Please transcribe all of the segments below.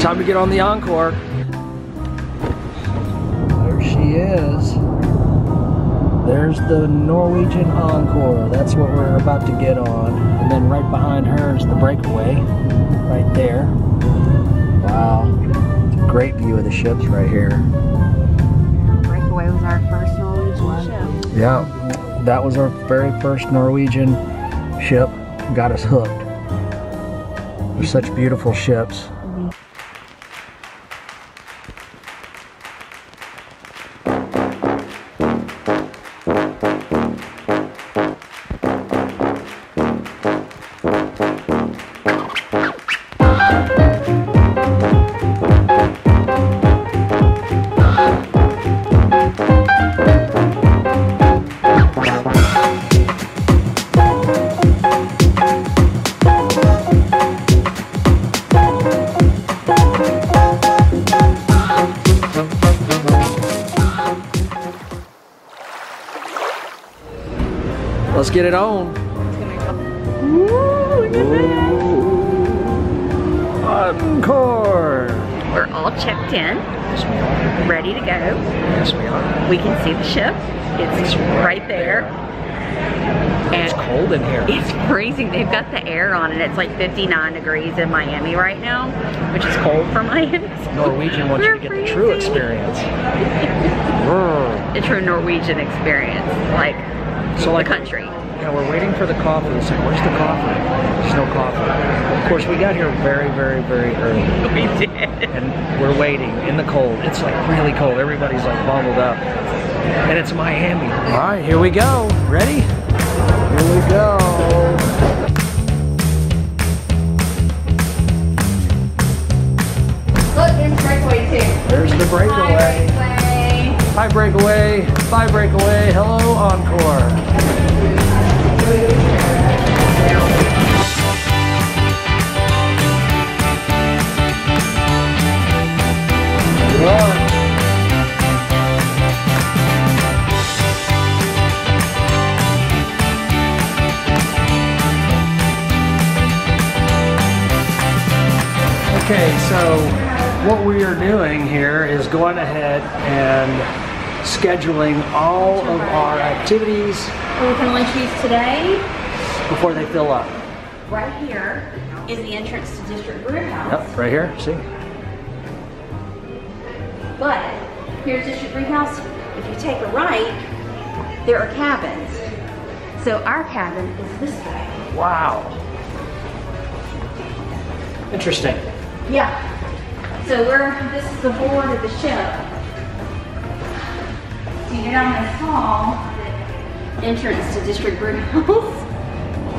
Time to get on the Encore. There she is. There's the Norwegian Encore. That's what we're about to get on. And then right behind her is the Breakaway, right there. Wow. Great view of the ships right here. Breakaway was our first Norwegian ship. Yeah, that was our very first Norwegian ship. Got us hooked. They're such beautiful ships. Get it on. Encore. We're all checked in, Yes, we are. ready to go. Yes, we are. We can see the ship. It's right there. It's And cold in here. it's freezing. They've got the air on and it's like 59 degrees in Miami right now, which is cold for Miami. Norwegian wants you to get the true experience. Brr. The true Norwegian experience, like So like the country. Yeah, we're waiting for the coffee. It's like, where's the coffee? There's no coffee. Of course, we got here very, very, very early. We did. and we're waiting in the cold. It's like really cold. Everybody's like bundled up. And it's Miami. All right, here we go. Ready? Here we go. Look, there's breakaway too. There's the breakaway. Hi, breakaway. Bye, breakaway. Hello, encore. Okay, so what we are doing here is going ahead and scheduling all of our activities We can only choose today. before they fill up. Right here is the entrance to District Brew House. Yep, right here, see? But here's District Brew House. If you take a right, there are cabins. So our cabin is this way. Wow. Interesting. Yeah. So we're this is the board of the ship. So you go down this hall, entrance to District Brew House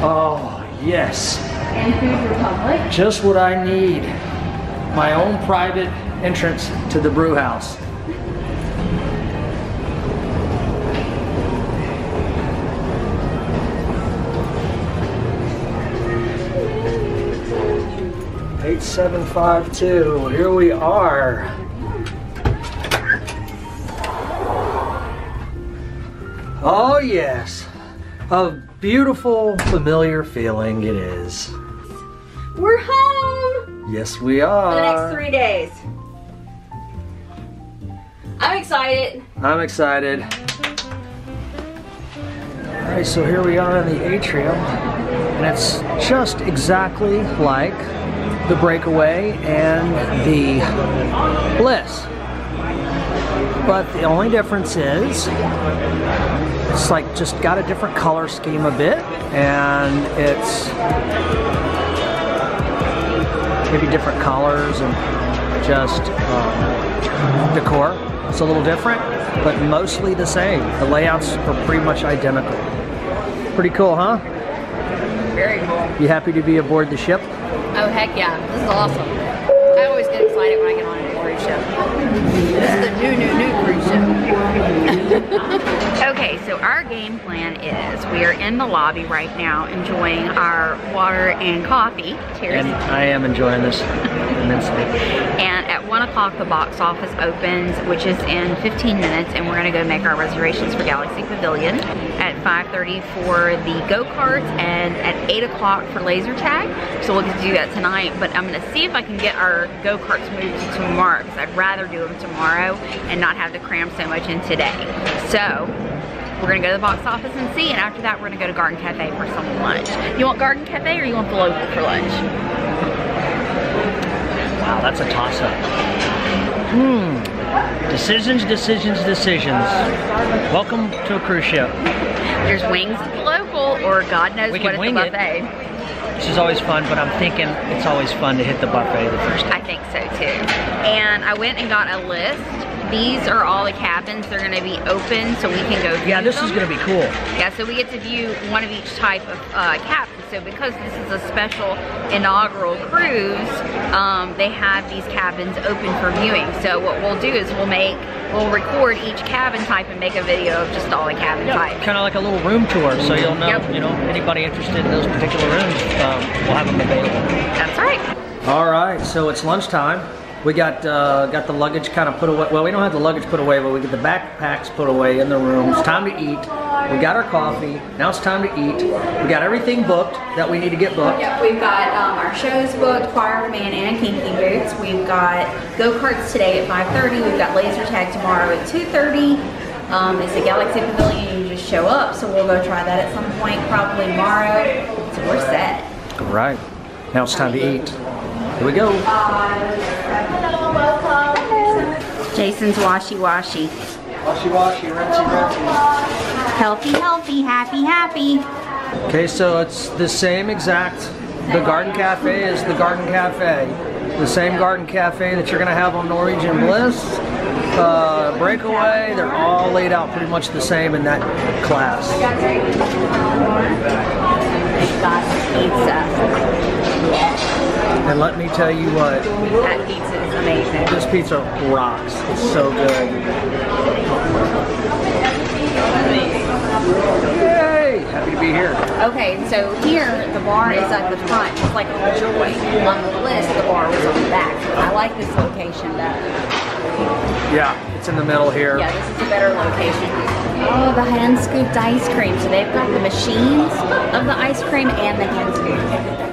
Oh, yes. and Food Republic. Just what I need. My own private entrance to the brew house. Eight seven five two. Here we are. Oh yes, a beautiful, familiar feeling it is. We're home Yes, we for are. the next three days. I'm excited. I'm excited. All right, so here we are in the atrium, and it's just exactly like the breakaway and the bliss. But the only difference is it's like just got a different color scheme a bit, and it's maybe different colors and just um, decor. It's a little different, but mostly the same. The layouts are pretty much identical. Pretty cool, huh? Very cool. You happy to be aboard the ship? Oh heck yeah, this is awesome. I always get excited when I get on a cruise ship. This is the new, new, new cruise ship. okay, so our game plan is we are in the lobby right now enjoying our water and coffee. Cheers. And I am enjoying this immensely. And at one o'clock the box office opens, which is in 15 minutes, and we're gonna go make our reservations for Galaxy Pavilion. At 5.30 for the go-karts, and at 8 o'clock for laser tag. So we'll do that tonight, but I'm gonna see if I can get our go-karts moved to tomorrow, because I'd rather do them tomorrow and not have to cram so much in today. So, we're gonna go to the box office and see, and after that we're gonna go to Garden Cafe for some lunch. You want Garden Cafe or you want the local for lunch? Wow, that's a toss-up. Hmm. Decisions, decisions, decisions. Welcome to a cruise ship. There's wings at the local, or God knows We what at the it. buffet. This is always fun, but I'm thinking it's always fun to hit the buffet the first time. I think so too. And I went and got a list. These are all the cabins. They're gonna be open so we can go view Yeah, this is gonna be cool. Yeah, so we get to view one of each type of uh, captain. So because this is a special inaugural cruise, um, they have these cabins open for viewing. So what we'll do is we'll make, we'll record each cabin type and make a video of just all the cabin types. Kind of like a little room tour, so you'll know, Yep. you know, anybody interested in those particular rooms, um, we'll have them available. That's right. All right, so it's lunchtime. We got uh, got the luggage kind of put away. Well, we don't have the luggage put away, but we get the backpacks put away in the room. It's time to eat. We got our coffee. Now it's time to eat. We got everything booked that we need to get booked. Yep, we've got um, our shows booked, Choir Man and Kinky Boots. We've got go-karts today at 5.30. We've got laser tag tomorrow at 2.30. Um, it's a Galaxy Pavilion. You just show up, so we'll go try that at some point, probably tomorrow. So we're set. All right, now it's time to eat. Here we go. Jason's washy-washy. Washy washy, rinsey rinsey. Healthy, healthy, happy, happy. Okay, so it's the same exact. The Garden Cafe is the Garden Cafe. The same Garden Cafe that you're gonna have on Norwegian Bliss. Uh, Breakaway, they're all laid out pretty much the same in that class. They've got pizza. And let me tell you what, That pizza is amazing. this pizza rocks. It's so good. Yay! Happy to be here. Okay, so here the bar is at the front, just like Joy. On the Bliss, the bar was on the back. I like this location better. Yeah, it's in the middle here. Yeah, this is a better location. Oh, the hand scooped ice cream. So they've got the machines of the ice cream and the hand scoop.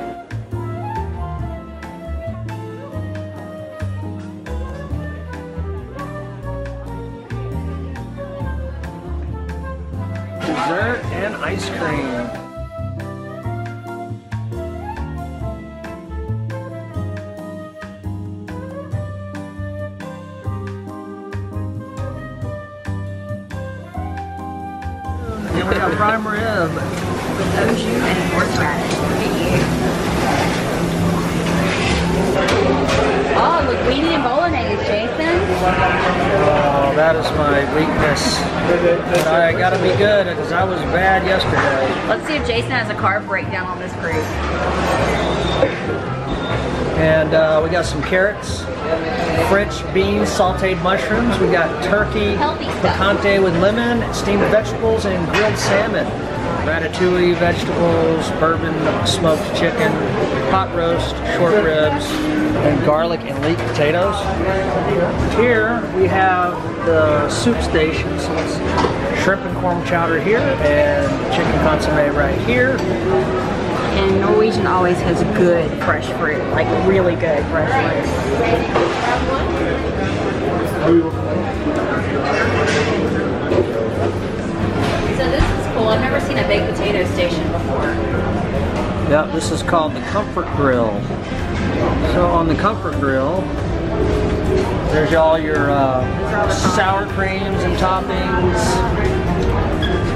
And ice cream. I was bad yesterday. Let's see if Jason has a carb breakdown on this cruise. And uh, we got some carrots, French beans, sauteed mushrooms. We got turkey, piccata with lemon, steamed vegetables, and grilled salmon. Ratatouille, vegetables, bourbon, smoked chicken, pot roast, short ribs, and garlic and leek potatoes. Here we have the soup station. So it's shrimp and corn chowder here, and chicken consomme right here. And Norwegian always has good fresh fruit, like really good fresh fruit. Seen a baked potato station before. Yep, this is called the Comfort Grill. So on the Comfort Grill, there's all your uh, sour creams and toppings,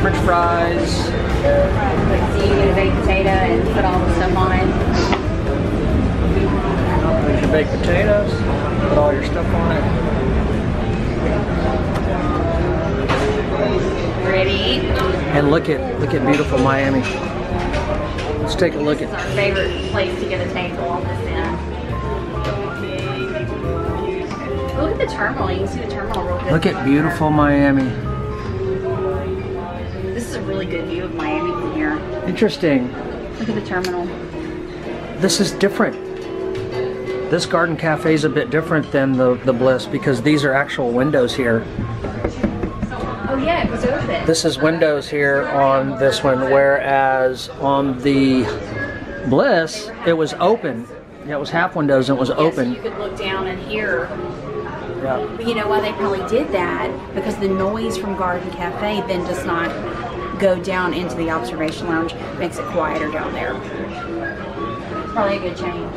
french fries. So you get a baked potato and put all the stuff on it. There's your baked potatoes, put all your stuff on it. Eat? And look at look at beautiful Miami. Let's take a look This is at our favorite place to get a table on this end. Look at the terminal. You can see the terminal real good. look at beautiful Miami. This is a really good view of Miami from here. Interesting. Look at the terminal. This is different. this garden cafe is a bit different than the, the Bliss because these are actual windows here. Yeah, it was open. This is windows here on this one, whereas on the Bliss, it was open. Yeah, it was half windows and it was Yeah, so open. you could look down and hear. Yeah. But you know why they probably did that? Because the noise from Garden Cafe then does not go down into the observation lounge, makes it quieter down there. Probably a good change.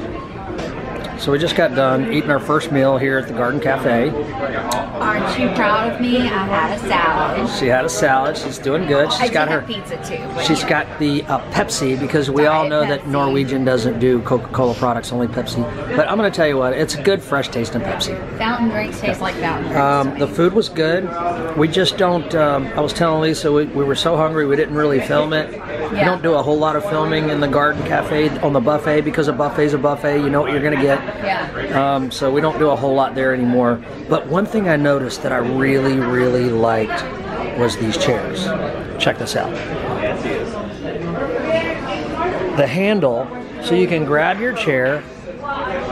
So we just got done eating our first meal here at the Garden Cafe. Aren't you proud of me? I had a salad. She had a salad. She's doing good. She's I got her. pizza too. She's got the uh, Pepsi because we all know that Norwegian doesn't do Coca-Cola products, only Pepsi. But I'm going to tell you what, it's a good, fresh taste in Pepsi. fountain drinks taste like fountain drinks. Um, the food was good. We just don't. Um, I was telling Lisa we, we were so hungry we didn't really film it. We don't do a whole lot of filming in the Garden Cafe on the buffet because a buffet's a buffet. You know what you're going to get. Yeah. Um, so we don't do a whole lot there anymore. But one thing I noticed that I really, really liked was these chairs. Check this out. The handle, so you can grab your chair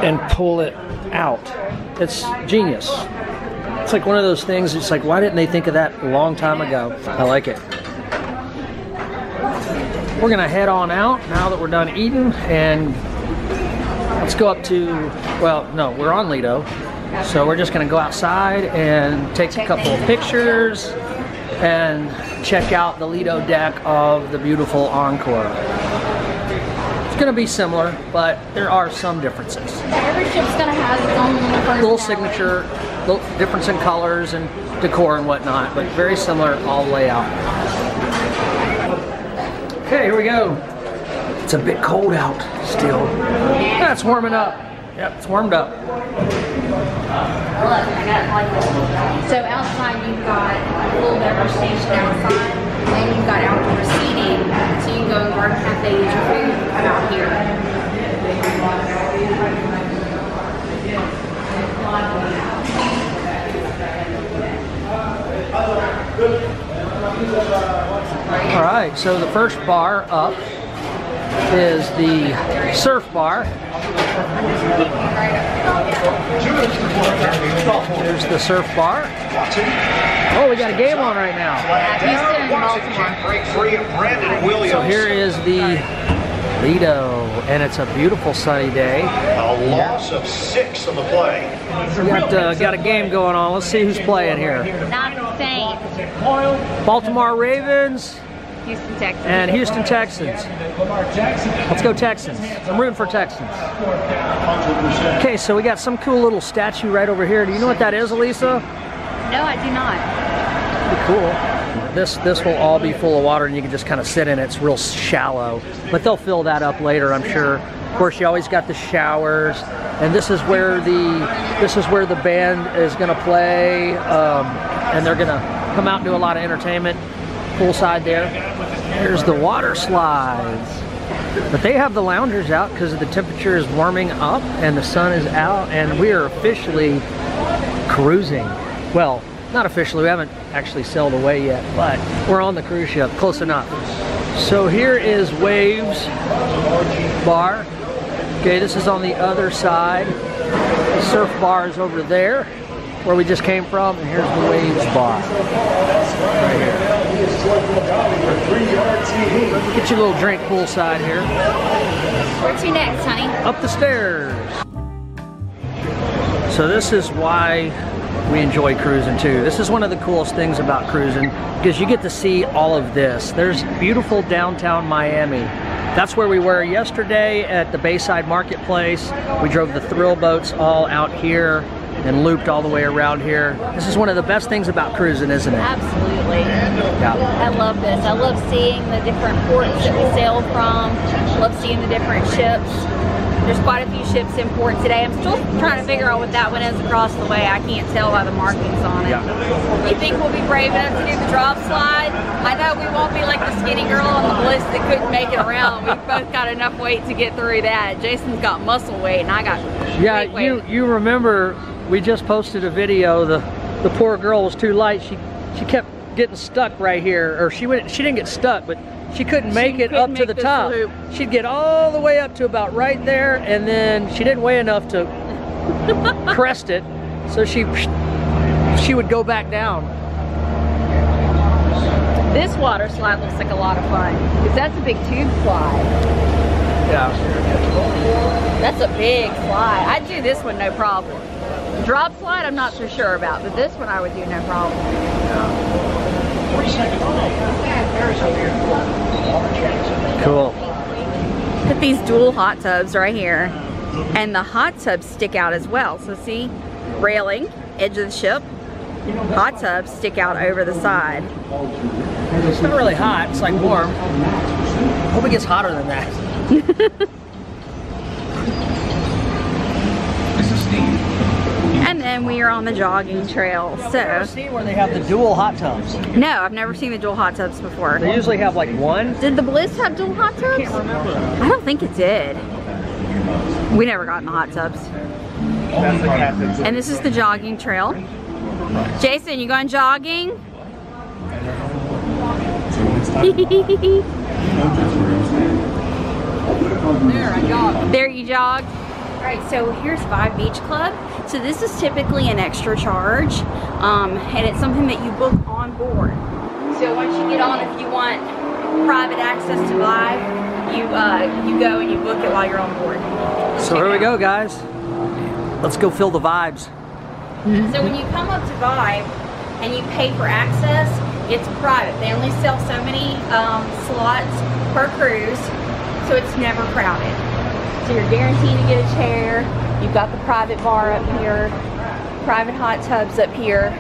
and pull it out. It's genius. It's like one of those things. It's like, why didn't they think of that a long time ago? I like it. We're gonna head on out now that we're done eating and let's go up to, well, no, we're on Lido. So we're just gonna go outside and take a couple of pictures and check out the Lido deck of the beautiful Encore. It's gonna be similar, but there are some differences. Every ship's gonna have its own. Little signature, little difference in colors and decor and whatnot, but very similar all the way out. Okay, here we go. It's a bit cold out still. Yeah, it's warming up. Yep, it's warmed up. Look, I got like this. So outside you've got a little beverage station outside, and you've got outdoor seating, so you can go and garden cafe, use your food, come out here. All right, so the first bar up is the surf bar. There's the surf bar. Oh, we got a game on right now. Houston and Baltimore. Break free of Brandon Williams. So here is the Lido, and it's a beautiful sunny day. A loss of six on the play. We got, uh, got a game going on. Let's see who's playing here. Not insane. Baltimore Ravens Houston, Texas. and Houston Texans. Let's go Texans. I'm rooting for Texans. Okay, so we got some cool little statue right over here. Do you know what that is, Elisa? no, I do not. Cool. This this will all be full of water, and you can just kind of sit in it. It's real shallow, but they'll fill that up later, I'm sure. Of course, you always got the showers, and this is where the this is where the band is going to play, um, and they're going to come out and do a lot of entertainment. Poolside there. There's the water slides. But they have the loungers out because the temperature is warming up and the sun is out, and we are officially cruising. Well, not officially, we haven't actually sailed away yet, but we're on the cruise ship, close enough. So here is Waves Bar. Okay, this is on the other side. The surf bar is over there, where we just came from, and here's the Waves Bar. Right here. Get your little drink poolside here. Where to next, honey? up the stairs. So this is why we enjoy cruising too. This is one of the coolest things about cruising because you get to see all of this. There's beautiful downtown Miami. That's where we were yesterday at the Bayside Marketplace. We drove the thrill boats all out here and looped all the way around here. This is one of the best things about cruising, isn't it? Absolutely. Yeah. I love this. I love seeing the different ports that we sail from. Love seeing the different ships. There's quite a few ships in port today. I'm still trying to figure out what that one is across the way. I can't tell by the markings on it. Yeah. You think we'll be brave enough to do the drop slide? I know we won't be like the skinny girl on the bliss that couldn't make it around. We've both got enough weight to get through that. Jason's got muscle weight and I got Yeah, you you remember we just posted a video. The the poor girl was too light. She she kept getting stuck right here, or she went. She didn't get stuck, but she couldn't make it couldn't up to the top. loop. She'd get all the way up to about right there, and then she didn't weigh enough to crest it, so she she would go back down. This water slide looks like a lot of fun because that's a big tube slide. Yeah. That's a big slide. I'd do this one no problem. Drop slide, I'm not so sure about, but this one I would do no problem. Cool. Look at these dual hot tubs right here. And the hot tubs stick out as well. So see, railing, edge of the ship, hot tubs stick out over the side. It's not really hot. It's like warm. Hope it gets hotter than that. And we are on the jogging trail. Never So, seen where they have the dual hot tubs. no, I've never seen the dual hot tubs before. They usually have like one. Did the Bliss have dual hot tubs? Can't remember. I don't think it did. We never got in the hot tubs. And this is the jogging trail. Jason, you going jogging? there I jog. There you jogged. All right, so here's Vibe Beach Club. So this is typically an extra charge, um, and it's something that you book on board. So once you get on, if you want private access to Vibe, you uh, you go and you book it while you're on board. So here we go, guys. Let's go feel the vibes. So when you come up to Vibe and you pay for access, it's private. They only sell so many um, slots per cruise, so it's never crowded. So you're guaranteed to get a chair. You've got the private bar up here, private hot tubs up here.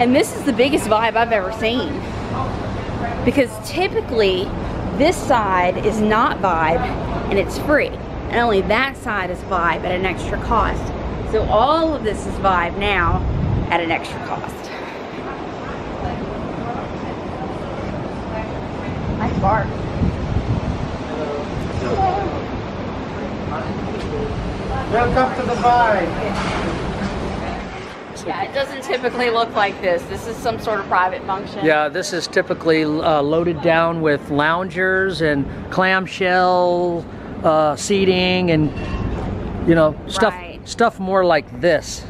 And this is the biggest Vibe I've ever seen. Because typically, this side is not Vibe and it's free. And only that side is Vibe at an extra cost. So all of this is Vibe now at an extra cost. Nice bar. Welcome to the vibe. Yeah, it doesn't typically look like this. This is some sort of private function. Yeah, this is typically uh, loaded down with loungers and clamshell uh, seating and you know stuff Right. stuff more like this.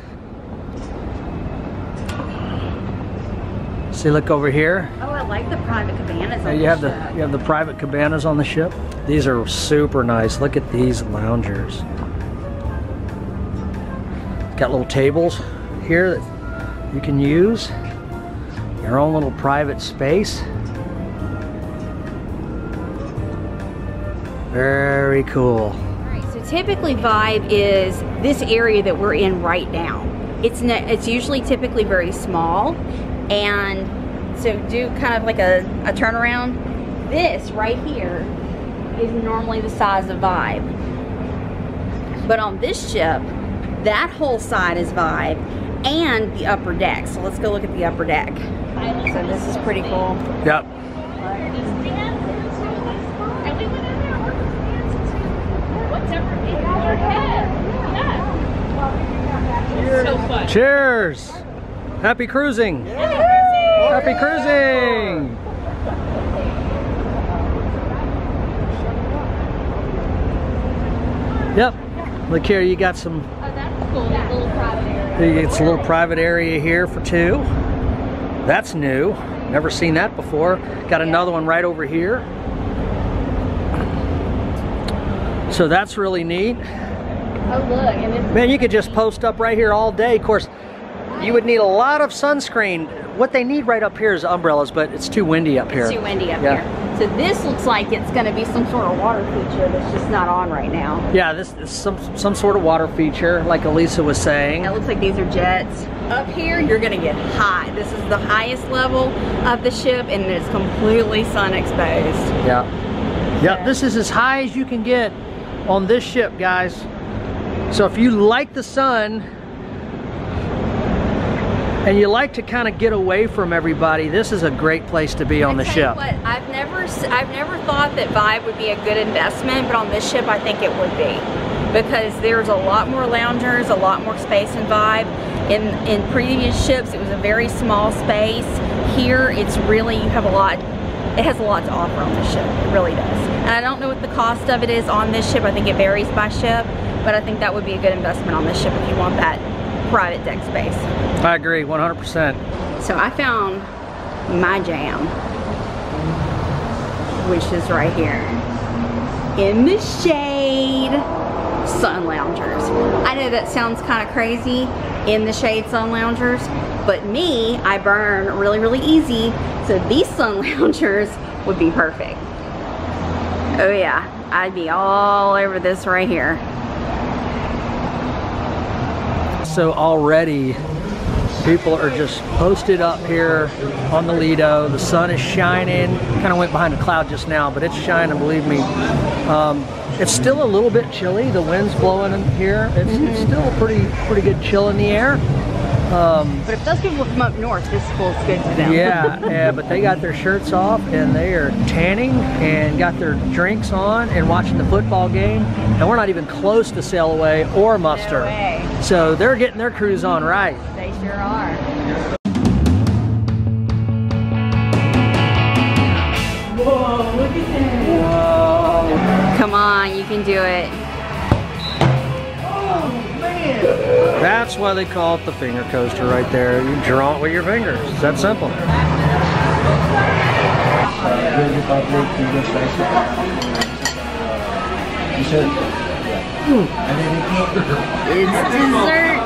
See, look over here. Oh, I like the private cabanas. On You have this the you have the private cabanas on the ship. These are super nice. Look at these loungers. Got little tables here that you can use. Your own little private space. Very cool. So typically Vibe is this area that we're in right now. It's it's usually typically very small, and so do kind of like a, a turnaround. This right here is normally the size of Vibe, but on this ship, that whole side is Vibe and the upper deck. So let's go look at the upper deck. So this is pretty cool. Yep. Cheers. Happy cruising. Happy cruising. Yep. Look here, you got some That's cool. That little private area. It's a little private area here for two. That's new. Never seen that before. Got another one right over here. So that's really neat. Oh, look, and Man, you could just post up right here all day. Of course, you would need a lot of sunscreen. What they need right up here is umbrellas, but it's too windy up here. It's too windy up Yeah. here. So this looks like it's going to be some sort of water feature that's just not on right now. Yeah, this is some some sort of water feature, like Elisa was saying. It looks like these are jets. Up here, you're going to get high. This is the highest level of the ship, and it's completely sun exposed. Yeah. Yeah, this is as high as you can get on this ship, guys. So if you like the sun and you like to kind of get away from everybody, this is a great place to be on the ship. What, I've never, I've never thought that Vibe would be a good investment, but on this ship, I think it would be because there's a lot more loungers, a lot more space in Vibe. In in previous ships, it was a very small space. Here, it's really you have a lot. It has a lot to offer on this ship. It really does. And I don't know what the cost of it is on this ship. I think it varies by ship. but I think that would be a good investment on this ship if you want that private deck space. I agree, 100%. So I found my jam, which is right here in the shade. Sun loungers. I know that sounds kind of crazy in the shade sun loungers, but me, I burn really, really easy. So these sun loungers would be perfect. Oh yeah, I'd be all over this right here. So already people are just posted up here on the Lido. The sun is shining. Kind of went behind a cloud just now, but it's shining, believe me. Um, it's still a little bit chilly. The wind's blowing in here. It's, Mm-hmm. it's still a pretty pretty good chill in the air. Um, But if those people from up north, this feels good to them. yeah, yeah, but they got their shirts off and they are tanning and got their drinks on and watching the football game. And we're not even close to sail away or muster. way. So they're getting their cruise on right. They sure are. Come on, you can do it. Oh, man. That's why they call it the finger coaster right there. You draw it with your fingers. It's that simple. It's dessert.